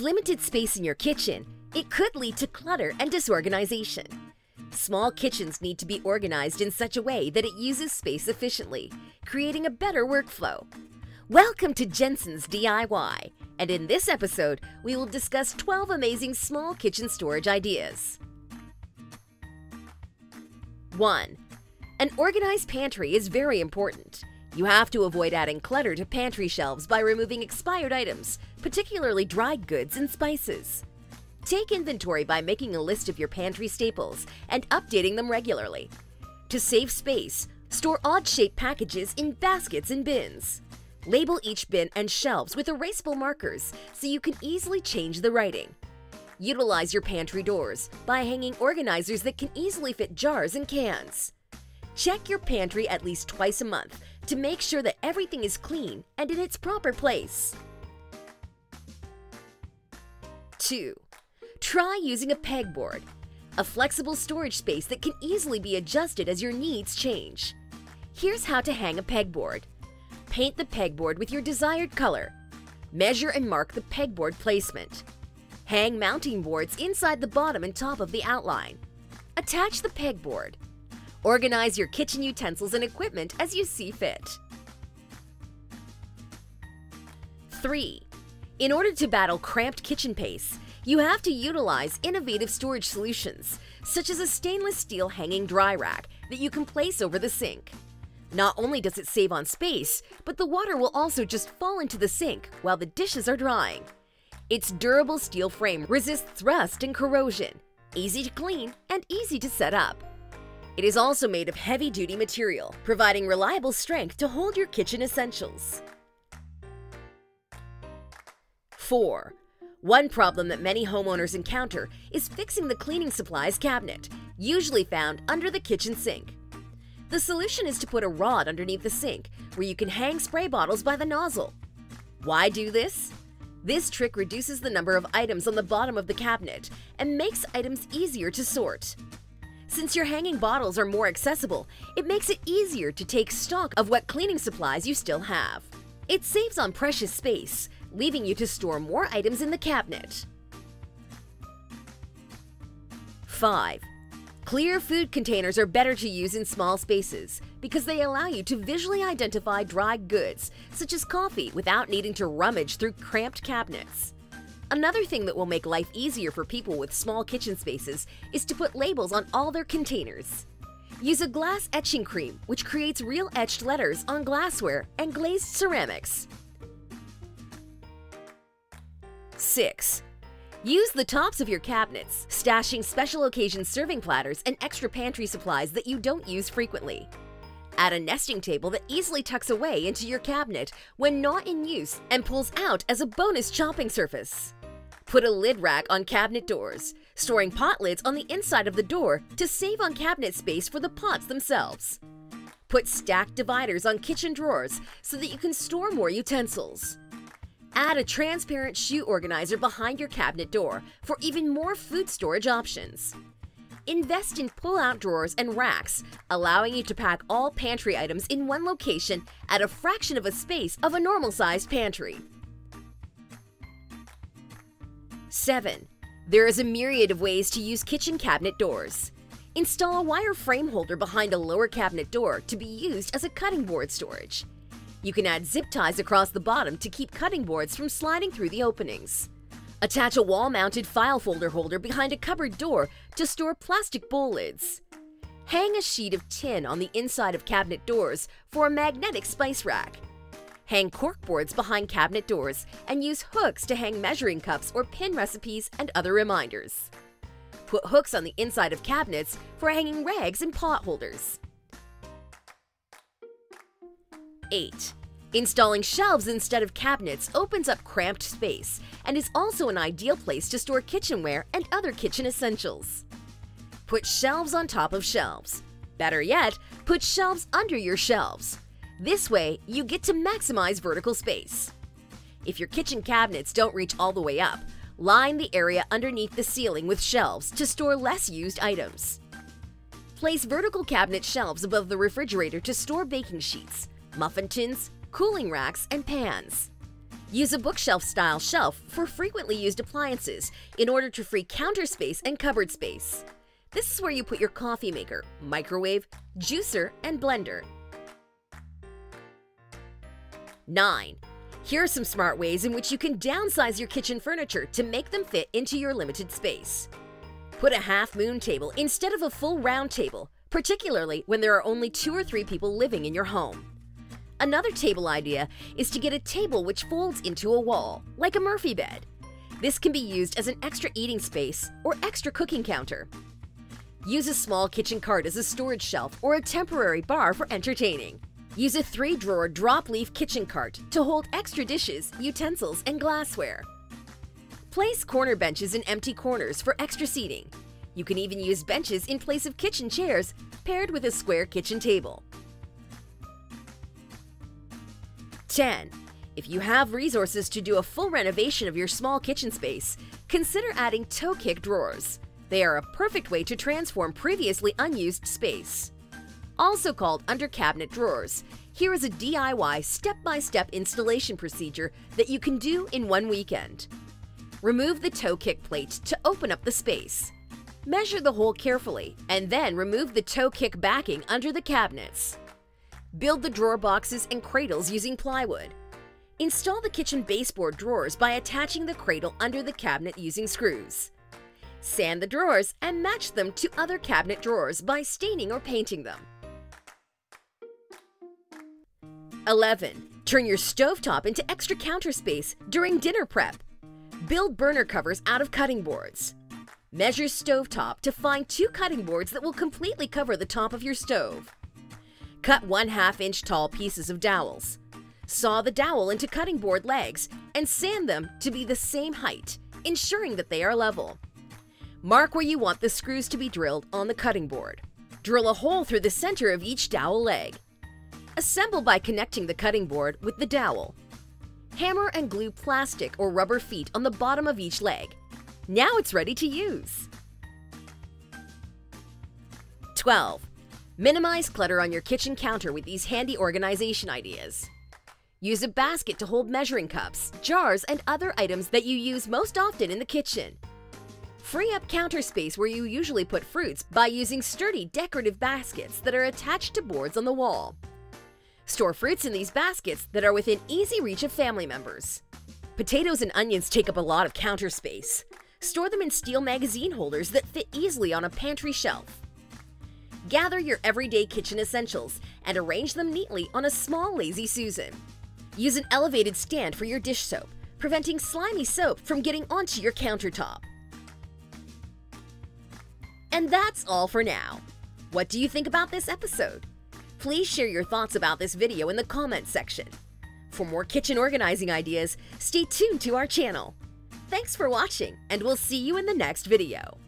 limited space in your kitchen, it could lead to clutter and disorganization. Small kitchens need to be organized in such a way that it uses space efficiently, creating a better workflow. Welcome to Jansen's DIY, and in this episode, we will discuss 12 amazing small kitchen storage ideas. 1. An organized pantry is very important. You have to avoid adding clutter to pantry shelves by removing expired items, particularly dried goods and spices. Take inventory by making a list of your pantry staples and updating them regularly. To save space, store odd-shaped packages in baskets and bins. Label each bin and shelves with erasable markers so you can easily change the writing. Utilize your pantry doors by hanging organizers that can easily fit jars and cans. Check your pantry at least twice a month to make sure that everything is clean and in its proper place. 2. Try using a pegboard, a flexible storage space that can easily be adjusted as your needs change. Here's how to hang a pegboard. Paint the pegboard with your desired color. Measure and mark the pegboard placement. Hang mounting boards inside the bottom and top of the outline. Attach the pegboard. Organize your kitchen utensils and equipment as you see fit. 3. In order to battle cramped kitchen pace, you have to utilize innovative storage solutions, such as a stainless steel hanging dry rack that you can place over the sink. Not only does it save on space, but the water will also just fall into the sink while the dishes are drying. Its durable steel frame resists rust and corrosion, easy to clean, and easy to set up. It is also made of heavy-duty material, providing reliable strength to hold your kitchen essentials. 4. One problem that many homeowners encounter is fixing the cleaning supplies cabinet, usually found under the kitchen sink. The solution is to put a rod underneath the sink, where you can hang spray bottles by the nozzle. Why do this? This trick reduces the number of items on the bottom of the cabinet and makes items easier to sort. Since your hanging bottles are more accessible, it makes it easier to take stock of what cleaning supplies you still have. It saves on precious space, leaving you to store more items in the cabinet. 5. Clear food containers are better to use in small spaces because they allow you to visually identify dry goods, such as coffee, without needing to rummage through cramped cabinets. Another thing that will make life easier for people with small kitchen spaces is to put labels on all their containers. Use a glass etching cream, which creates real etched letters on glassware and glazed ceramics. 6. Use the tops of your cabinets, stashing special occasion serving platters and extra pantry supplies that you don't use frequently. Add a nesting table that easily tucks away into your cabinet when not in use and pulls out as a bonus chopping surface. Put a lid rack on cabinet doors, storing pot lids on the inside of the door to save on cabinet space for the pots themselves. Put stacked dividers on kitchen drawers so that you can store more utensils. Add a transparent shoe organizer behind your cabinet door for even more food storage options. Invest in pull-out drawers and racks, allowing you to pack all pantry items in one location at a fraction of a space of a normal-sized pantry. 7. There is a myriad of ways to use kitchen cabinet doors. Install a wire frame holder behind a lower cabinet door to be used as a cutting board storage. You can add zip ties across the bottom to keep cutting boards from sliding through the openings. Attach a wall-mounted file folder holder behind a cupboard door to store plastic bowl lids. Hang a sheet of tin on the inside of cabinet doors for a magnetic spice rack. Hang cork boards behind cabinet doors and use hooks to hang measuring cups or pin recipes and other reminders. Put hooks on the inside of cabinets for hanging rags and pot holders. 8. Installing shelves instead of cabinets opens up cramped space and is also an ideal place to store kitchenware and other kitchen essentials. Put shelves on top of shelves. Better yet, put shelves under your shelves. This way, you get to maximize vertical space. If your kitchen cabinets don't reach all the way up, line the area underneath the ceiling with shelves to store less used items. Place vertical cabinet shelves above the refrigerator to store baking sheets, muffin tins, cooling racks, and pans. Use a bookshelf-style shelf for frequently used appliances in order to free counter space and cupboard space. This is where you put your coffee maker, microwave, juicer, and blender. 9. Here are some smart ways in which you can downsize your kitchen furniture to make them fit into your limited space. Put a half moon table instead of a full round table, particularly when there are only two or three people living in your home. Another table idea is to get a table which folds into a wall, like a Murphy bed. This can be used as an extra eating space or extra cooking counter. Use a small kitchen cart as a storage shelf or a temporary bar for entertaining. Use a three-drawer drop-leaf kitchen cart to hold extra dishes, utensils, and glassware. Place corner benches in empty corners for extra seating. You can even use benches in place of kitchen chairs paired with a square kitchen table. 10. If you have resources to do a full renovation of your small kitchen space, consider adding toe kick drawers. They are a perfect way to transform previously unused space. Also called under cabinet drawers, here is a DIY step-by-step installation procedure that you can do in one weekend. Remove the toe kick plate to open up the space. Measure the hole carefully and then remove the toe kick backing under the cabinets. Build the drawer boxes and cradles using plywood. Install the kitchen baseboard drawers by attaching the cradle under the cabinet using screws. Sand the drawers and match them to other cabinet drawers by staining or painting them. 11. Turn your stovetop into extra counter space during dinner prep. Build burner covers out of cutting boards. Measure stovetop to find two cutting boards that will completely cover the top of your stove. Cut 1 half inch tall pieces of dowels. Saw the dowel into cutting board legs and sand them to be the same height, ensuring that they are level. Mark where you want the screws to be drilled on the cutting board. Drill a hole through the center of each dowel leg. Assemble by connecting the cutting board with the dowel. Hammer and glue plastic or rubber feet on the bottom of each leg. Now it's ready to use. 12. Minimize clutter on your kitchen counter with these handy organization ideas. Use a basket to hold measuring cups, jars, and other items that you use most often in the kitchen. Free up counter space where you usually put fruits by using sturdy decorative baskets that are attached to boards on the wall. Store fruits in these baskets that are within easy reach of family members. Potatoes and onions take up a lot of counter space. Store them in steel magazine holders that fit easily on a pantry shelf. Gather your everyday kitchen essentials and arrange them neatly on a small Lazy Susan. Use an elevated stand for your dish soap, preventing slimy soap from getting onto your countertop. And that's all for now. What do you think about this episode? Please share your thoughts about this video in the comments section. For more kitchen organizing ideas, stay tuned to our channel. Thanks for watching, and we'll see you in the next video.